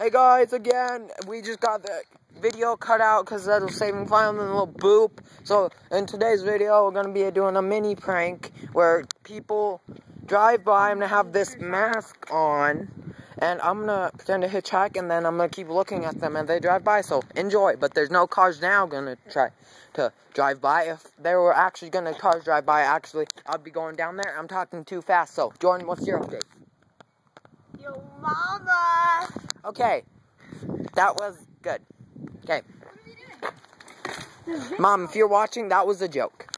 Hey guys, again, we just got the video cut out because that was saving file and a little boop. So in today's video, we're gonna be doing a mini prank where people drive by. I'm gonna have this mask on, and I'm gonna pretend to hitchhike, and then I'm gonna keep looking at them, and they drive by. So enjoy. But there's no cars now gonna try to drive by. If there were actually gonna cars drive by, actually, I'd be going down there. I'm talking too fast. So Jordan, what's your update? Yo, mama. Okay, that was good. Okay, mom, if you're watching, that was a joke.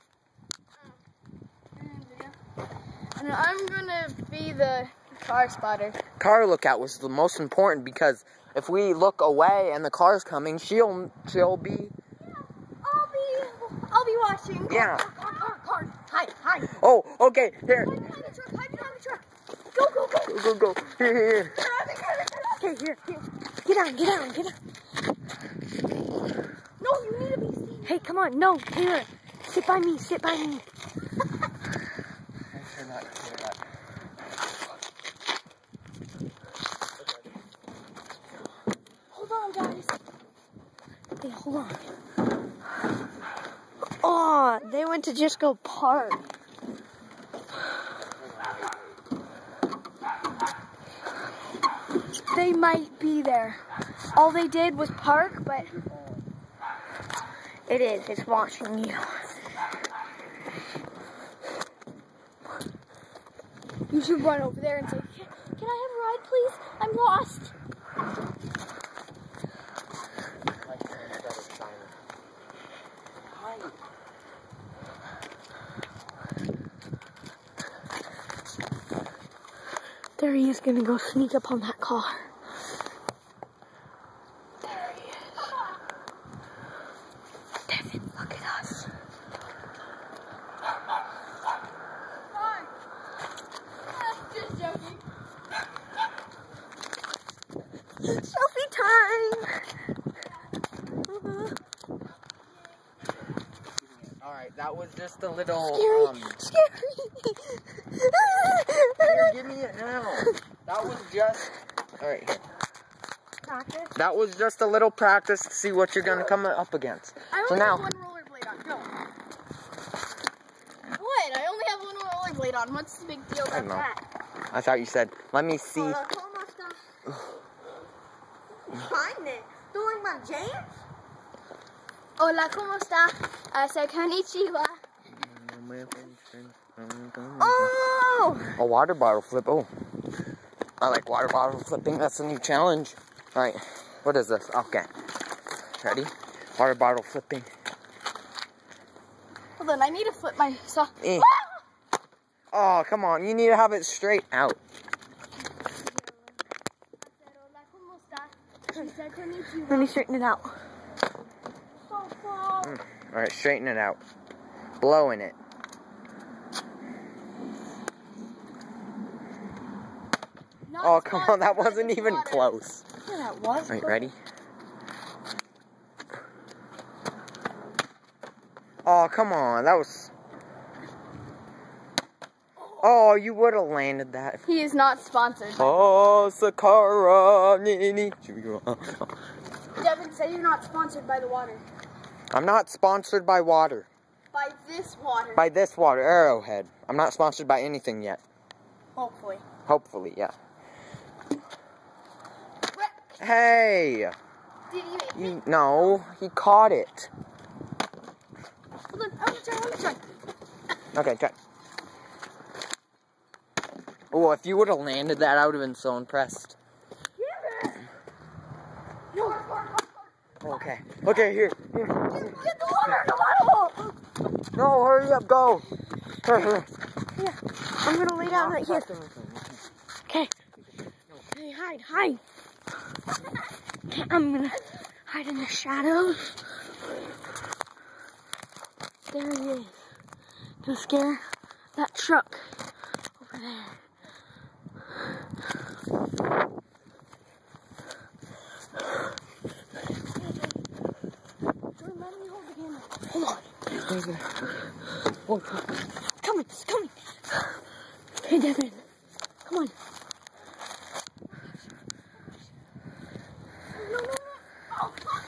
And I'm gonna be the car spotter. car lookout was the most important because if we look away and the car's coming, she'll she'll be I'll be, I'll be watching. Yeah. Car, car, car, car. Hi, hi. oh okay here Hide behind the truck. Hide behind the truck. Go, go, go. go go go here here here Okay here here Get down, get down, get down. No, you need to be seen. Hey, come on. No, here. Sit by me. Sit by me. Hold on, guys. Hey, hold on. Oh, they went to just go park. They might be there. All they did was park, but it is. It's watching you. You should run over there and say, can, can I have a ride, please? I'm lost. There he is gonna go sneak up on that car. There he is. Devin, look at us. Selfie time! all right that was just a little Scary, um scary. here, give me it now that was just all right here. Practice. that was just a little practice to see what you're gonna come up against I so now have one rollerblade on. Go. What? I only have one rollerblade on. What's the big deal I about that? I thought you said let me see Hola, ¿cómo está? Find it. Doing my jams? Hola, ¿cómo está? Uh, soy konnichiwa. Oh! A water bottle flip. Oh, I like water bottle flipping. That's a new challenge. All right, what is this? Okay, ready? Water bottle flipping. Hold on, I need to flip my saw. Eh. Oh, come on. You need to have it straight out. Hola, ¿cómo está? She said konnichiwa. Let me straighten it out. So. All right, straighten it out. Blowing it. Oh, come on. That wasn't even close. Yeah, that was. Ready? Oh, come on. That was. Oh, you would have landed that. He is not sponsored. Oh, Sakara. Nini. Devin, say you're not sponsored by the water. I'm not sponsored by water. By this water. By this water, Arrowhead. I'm not sponsored by anything yet. Hopefully. Hopefully, yeah. Hey! Did you? You, no, he caught it. Hold on, I want to try, I want to try. Okay, try. Oh, if you would have landed that, I would have been so impressed. No. Okay. Okay, here. here. Get the water, the water. No, hurry up, go. Here, here. I'm gonna lay down right here. Okay. Hey, hide, hide. Okay, I'm gonna hide in the shadows. There he is. Gonna scare that truck over there. Jordan, let me hold the camera. Hold on. Coming, coming. Hey, Devin. Come on. Oh, God.